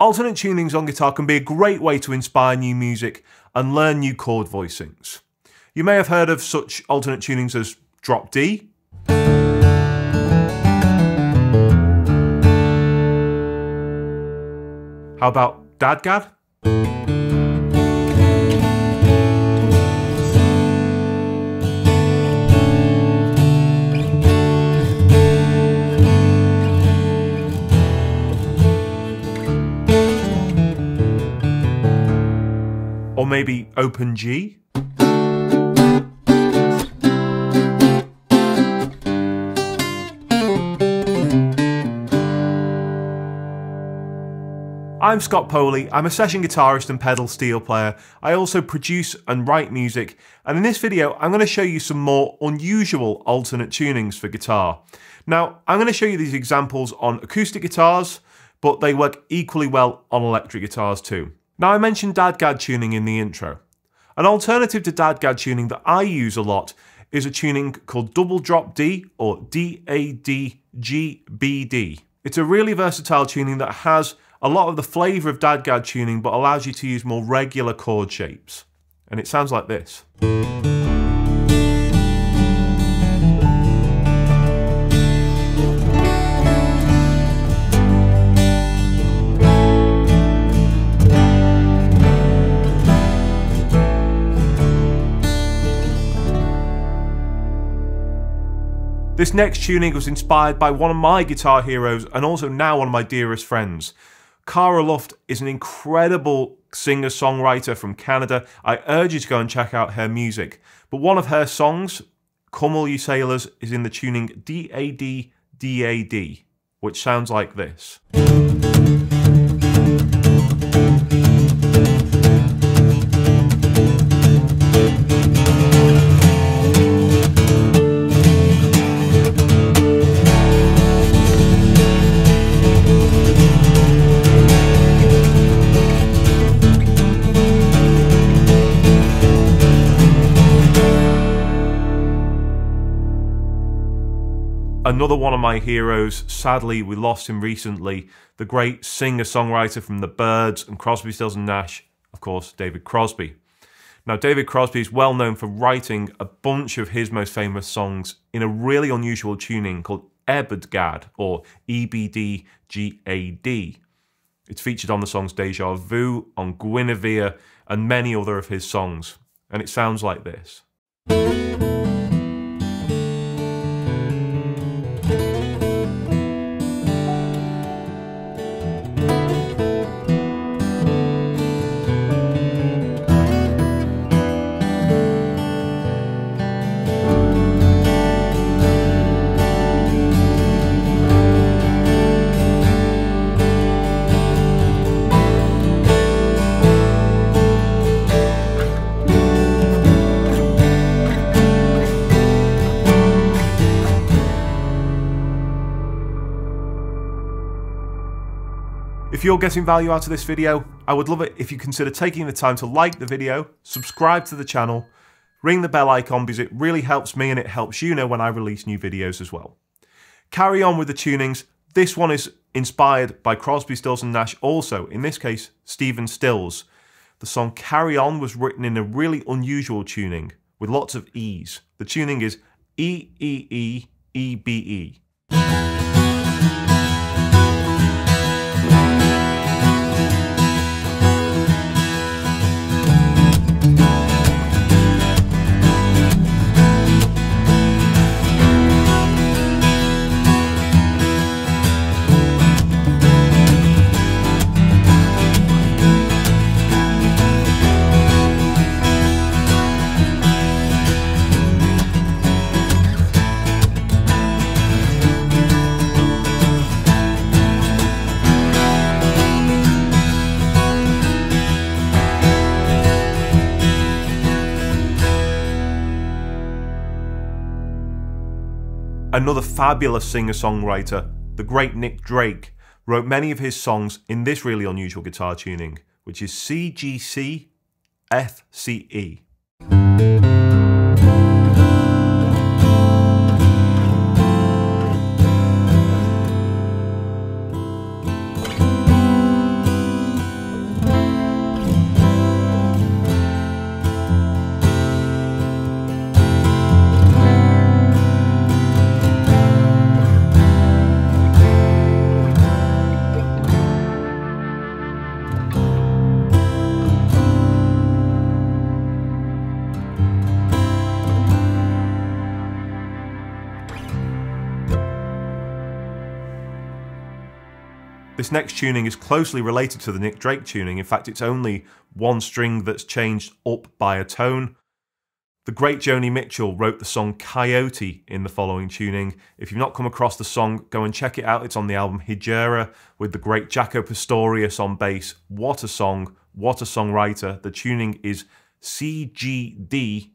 Alternate tunings on guitar can be a great way to inspire new music and learn new chord voicings. You may have heard of such alternate tunings as drop D, How about Dadgad? Or maybe Open G? I'm Scott Poley. I'm a session guitarist and pedal steel player. I also produce and write music, and in this video, I'm going to show you some more unusual alternate tunings for guitar. Now, I'm going to show you these examples on acoustic guitars, but they work equally well on electric guitars too. Now, I mentioned DADGAD tuning in the intro. An alternative to DADGAD tuning that I use a lot is a tuning called Double Drop D or DADGBD. It's a really versatile tuning that has a lot of the flavour of DADGAD tuning but allows you to use more regular chord shapes. And it sounds like this. This next tuning was inspired by one of my guitar heroes and also now one of my dearest friends. Cara Luft is an incredible singer songwriter from Canada. I urge you to go and check out her music. But one of her songs, Come All You Sailors, is in the tuning D A D D A D, which sounds like this. Another one of my heroes, sadly, we lost him recently, the great singer songwriter from the Byrds and Crosby, Stills and Nash, of course, David Crosby. Now, David Crosby is well known for writing a bunch of his most famous songs in a really unusual tuning called Ebdgad or EBDGAD. It's featured on the songs Deja Vu, on Guinevere, and many other of his songs. And it sounds like this. If you're getting value out of this video, I would love it if you consider taking the time to like the video, subscribe to the channel, ring the bell icon because it really helps me and it helps you know when I release new videos as well. Carry on with the tunings. This one is inspired by Crosby, Stills and Nash also, in this case, Stephen Stills. The song Carry On was written in a really unusual tuning with lots of E's. The tuning is E, E, E, E, B, E. Another fabulous singer songwriter, the great Nick Drake, wrote many of his songs in this really unusual guitar tuning, which is CGC FCE. This next tuning is closely related to the Nick Drake tuning. In fact, it's only one string that's changed up by a tone, the great Joni Mitchell wrote the song Coyote in the following tuning. If you've not come across the song, go and check it out. It's on the album Hejira with the great Jaco Pastorius on bass. What a song, what a songwriter. The tuning is CGD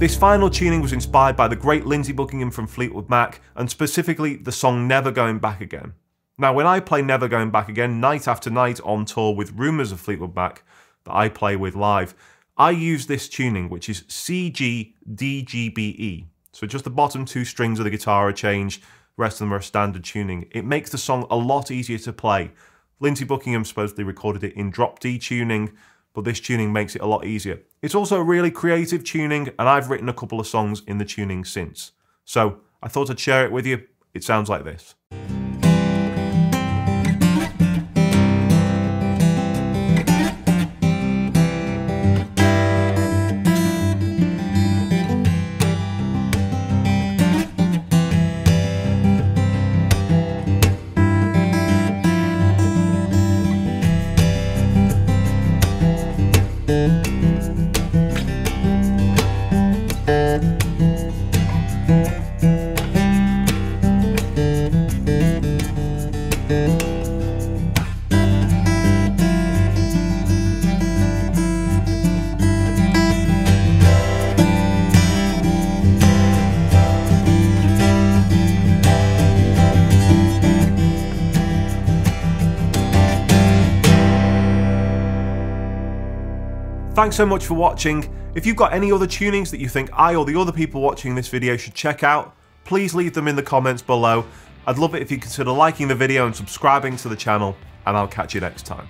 This final tuning was inspired by the great Lindsey Buckingham from Fleetwood Mac, and specifically the song Never Going Back Again. Now, when I play Never Going Back Again night after night on tour with Rumours of Fleetwood Mac that I play with live, I use this tuning, which is C G D G B E. So just the bottom two strings of the guitar are changed, the rest of them are standard tuning. It makes the song a lot easier to play. Lindsey Buckingham supposedly recorded it in drop D tuning, but this tuning makes it a lot easier. It's also a really creative tuning, and I've written a couple of songs in the tuning since. So I thought I'd share it with you. It sounds like this. Thanks so much for watching. If you've got any other tunings that you think I or the other people watching this video should check out, please leave them in the comments below. I'd love it if you consider liking the video and subscribing to the channel, and I'll catch you next time.